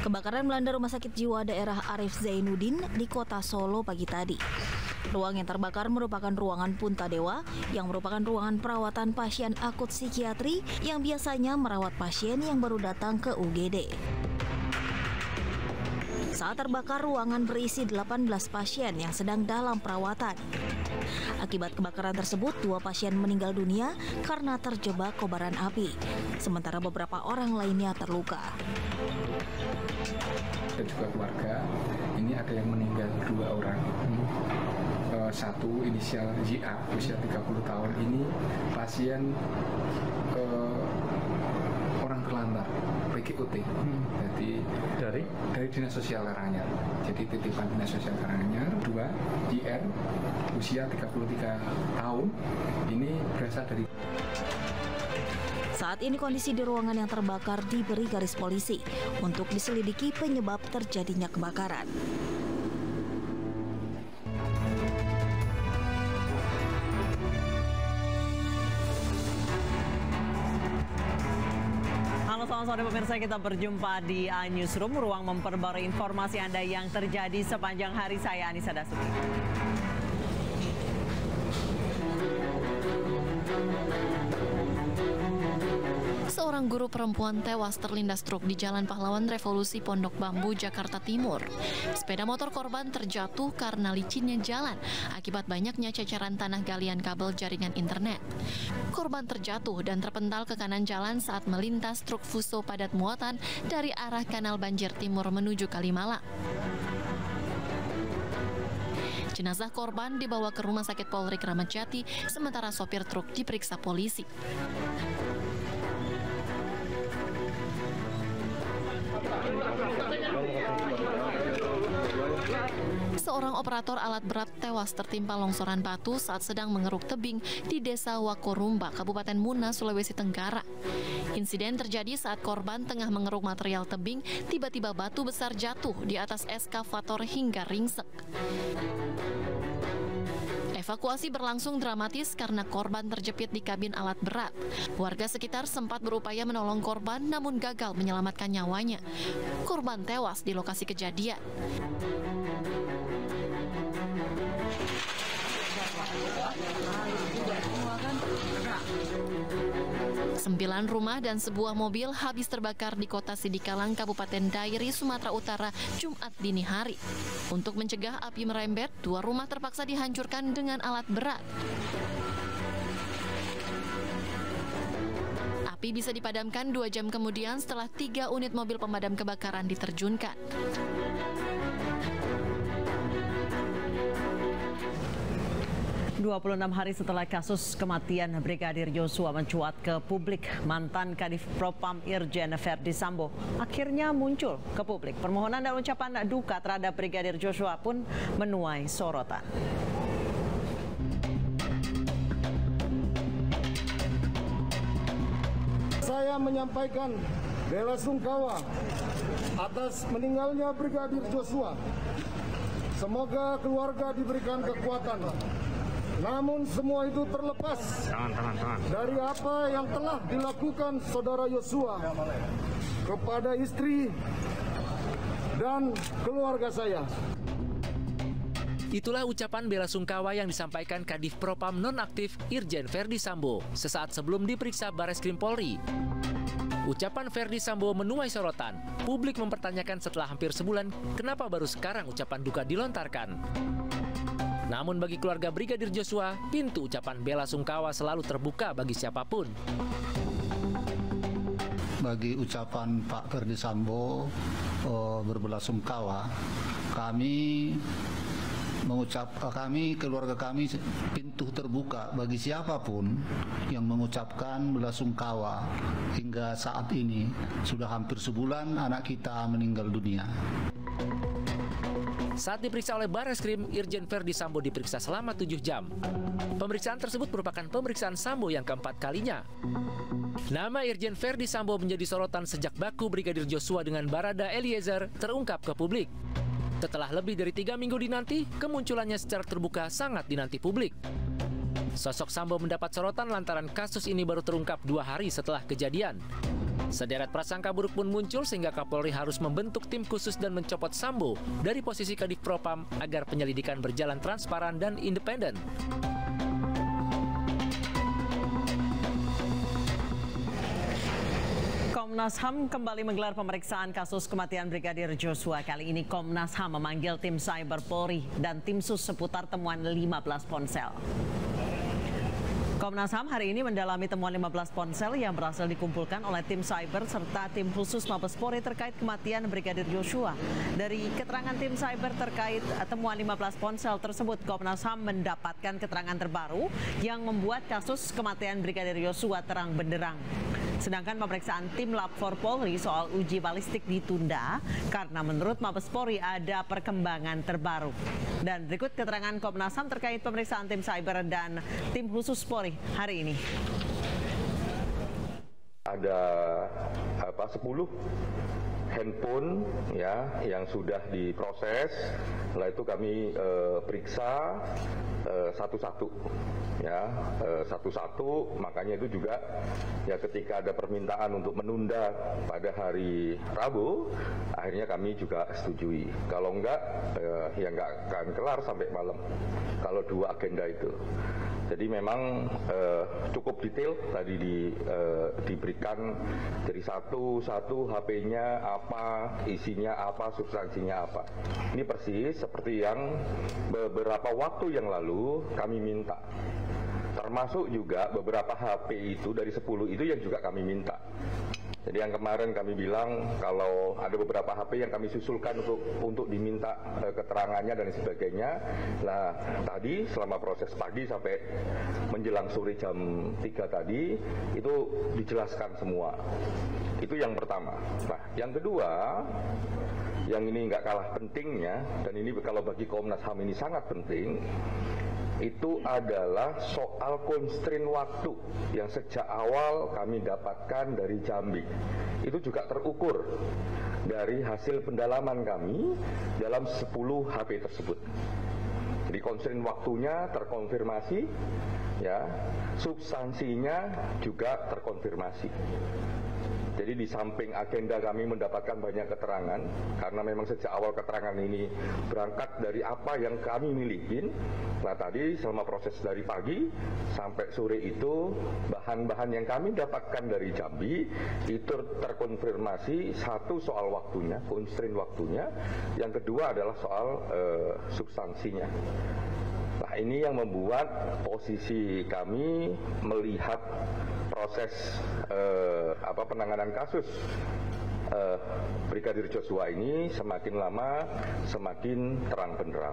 Kebakaran melanda Rumah Sakit Jiwa daerah Arif Zainuddin di kota Solo pagi tadi. Ruang yang terbakar merupakan ruangan Punta Dewa yang merupakan ruangan perawatan pasien akut psikiatri yang biasanya merawat pasien yang baru datang ke UGD. Saat terbakar, ruangan berisi 18 pasien yang sedang dalam perawatan. Akibat kebakaran tersebut, dua pasien meninggal dunia karena terjebak kobaran api, sementara beberapa orang lainnya terluka. Dan juga keluarga, ini ada yang meninggal dua orang. Eh, satu inisial JA, usia 30 tahun ini pasien eh, orang terlantar PGOT. Jadi Dari? dari Dinas Sosial Karanganyar. Jadi titipan Dinas Sosial Karanganyar. Dua, JR, usia 33 tahun. Ini berasal dari Saat ini kondisi di ruangan yang terbakar diberi garis polisi untuk diselidiki penyebab terjadinya kebakaran. Halo selamat sore pemirsa kita berjumpa di A Newsroom Ruang memperbarui informasi Anda yang terjadi sepanjang hari saya Anissa Dasuki Seorang guru perempuan tewas terlindas truk di Jalan Pahlawan Revolusi Pondok Bambu, Jakarta Timur. Sepeda motor korban terjatuh karena licinnya jalan akibat banyaknya ceceran tanah galian kabel jaringan internet. Korban terjatuh dan terpental ke kanan jalan saat melintas truk fuso padat muatan dari arah Kanal Banjir Timur menuju Kalimalang. Jenazah korban dibawa ke Rumah Sakit Polri Kramat Jati, sementara sopir truk diperiksa polisi. Seorang operator alat berat tewas tertimpa longsoran batu saat sedang mengeruk tebing di Desa Wakorumba, Kabupaten Muna, Sulawesi Tenggara. Insiden terjadi saat korban tengah mengeruk material tebing, tiba-tiba batu besar jatuh di atas eskavator hingga ringsek. Evakuasi berlangsung dramatis karena korban terjepit di kabin alat berat. Warga sekitar sempat berupaya menolong korban namun gagal menyelamatkan nyawanya. Korban tewas di lokasi kejadian. Sembilan rumah dan sebuah mobil habis terbakar di kota Sidikalang, Kabupaten Dairi, Sumatera Utara, Jumat dini hari. Untuk mencegah api merembet, dua rumah terpaksa dihancurkan dengan alat berat. Api bisa dipadamkan dua jam kemudian setelah tiga unit mobil pemadam kebakaran diterjunkan. Dua puluh enam hari setelah kasus kematian Brigadir Joshua mencuat ke publik, mantan Kadif Propam Irjen Verdi Sambo akhirnya muncul ke publik. Permohonan dan ucapan duka terhadap Brigadir Joshua pun menuai sorotan. Saya menyampaikan bela sungkawa atas meninggalnya Brigadir Joshua. Semoga keluarga diberikan kekuatan. Namun semua itu terlepas dari apa yang telah dilakukan saudara Yosua kepada istri dan keluarga saya. Itulah ucapan bela sungkawa yang disampaikan Kadif Propam nonaktif Irjen Verdi Sambo sesaat sebelum diperiksa Bareskrim Polri. Ucapan Verdi Sambo menuai sorotan. Publik mempertanyakan setelah hampir sebulan, kenapa baru sekarang ucapan duka dilontarkan. Namun bagi keluarga Brigadir Joshua, pintu ucapan bela sungkawa selalu terbuka bagi siapa pun. bagi ucapan Pak Ferdi Sambo oh, berbelasungkawa kami mengucap eh, kami keluarga kami pintu terbuka bagi siapa pun yang mengucapkan belasungkawa hingga saat ini sudah hampir sebulan anak kita meninggal dunia. Saat diperiksa oleh Bareskrim, Irjen Verdi Sambo diperiksa selama 7 jam. Pemeriksaan tersebut merupakan pemeriksaan Sambo yang keempat kalinya. Nama Irjen Verdi Sambo menjadi sorotan sejak baku Brigadir Joshua dengan Barada Eliezer terungkap ke publik. Setelah lebih dari tiga minggu dinanti, kemunculannya secara terbuka sangat dinanti publik. Sosok Sambo mendapat sorotan lantaran kasus ini baru terungkap dua hari setelah kejadian. Sederet prasangka buruk pun muncul sehingga Kapolri harus membentuk tim khusus dan mencopot Sambo dari posisi Kadif Propam agar penyelidikan berjalan transparan dan independen. Komnas HAM kembali menggelar pemeriksaan kasus kematian Brigadir Joshua. Kali ini Komnas HAM memanggil tim Cyber Polri dan tim sus seputar temuan 15 ponsel. Komnas HAM hari ini mendalami temuan 15 ponsel yang berhasil dikumpulkan oleh tim cyber serta tim khusus Mabes Polri terkait kematian Brigadir Joshua. Dari keterangan tim cyber terkait temuan 15 ponsel tersebut, Komnas HAM mendapatkan keterangan terbaru yang membuat kasus kematian Brigadir Joshua terang benderang. Sedangkan pemeriksaan tim Lab 4 Polri soal uji balistik ditunda karena menurut Mabes Polri ada perkembangan terbaru. Dan berikut keterangan Komnas HAM terkait pemeriksaan tim cyber dan tim khusus Polri hari ini. Ada apa 10 handphone ya yang sudah diproses. Setelah itu kami eh, periksa eh, satu-satu ya eh, satu-satu. Makanya itu juga ya ketika ada permintaan untuk menunda pada hari Rabu, akhirnya kami juga setujui. Kalau enggak ya enggak akan kelar sampai malam. Kalau dua agenda itu. Jadi memang eh, cukup detail tadi di, eh, diberikan dari satu-satu HP-nya apa, isinya apa, substansinya apa. Ini persis seperti yang beberapa waktu yang lalu kami minta. Termasuk juga beberapa HP itu dari 10 itu yang juga kami minta. Jadi yang kemarin kami bilang kalau ada beberapa HP yang kami susulkan untuk untuk diminta e, keterangannya dan sebagainya. Nah tadi selama proses pagi sampai menjelang sore jam 3 tadi itu dijelaskan semua. Itu yang pertama. Nah yang kedua yang ini nggak kalah pentingnya dan ini kalau bagi Komnas HAM ini sangat penting itu adalah soal konstrain waktu yang sejak awal kami dapatkan dari Jambi. Itu juga terukur dari hasil pendalaman kami dalam 10 HP tersebut. Jadi konstrain waktunya terkonfirmasi, ya, substansinya juga terkonfirmasi. Jadi di samping agenda kami mendapatkan banyak keterangan, karena memang sejak awal keterangan ini berangkat dari apa yang kami miliki. Nah tadi selama proses dari pagi sampai sore itu bahan-bahan yang kami dapatkan dari Jambi itu terkonfirmasi satu soal waktunya, constraint waktunya, yang kedua adalah soal uh, substansinya. Nah ini yang membuat posisi kami melihat proses eh, apa penanganan kasus eh, Brigadir Joshua ini semakin lama semakin terang benderang.